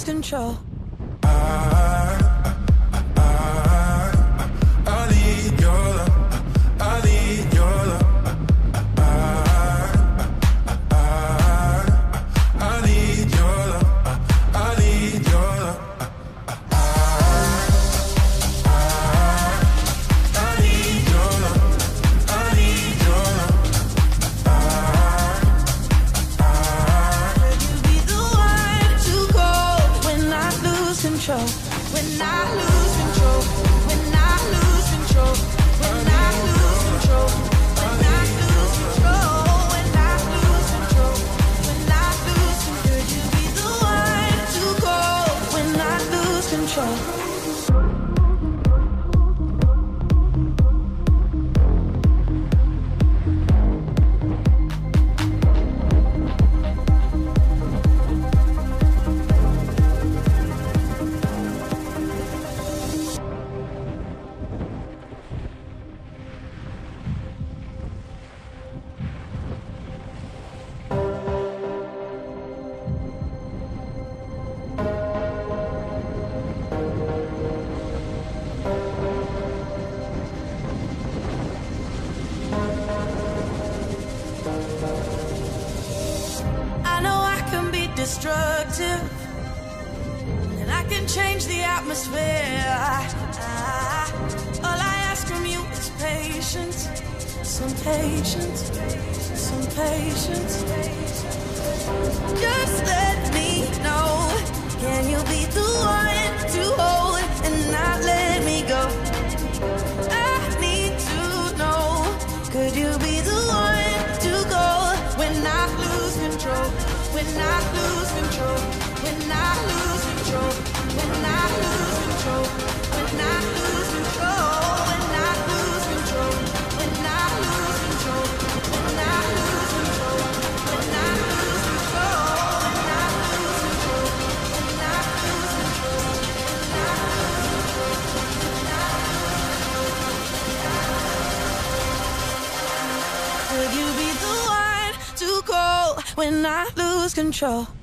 lose control. destructive. And I can change the atmosphere. I, all I ask from you is patience. Some patience. Some patience. Just let me know. Can you be the one to hold and not let me go? I need to know. Could you when I lose control, when I when I lose control.